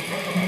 Thank you.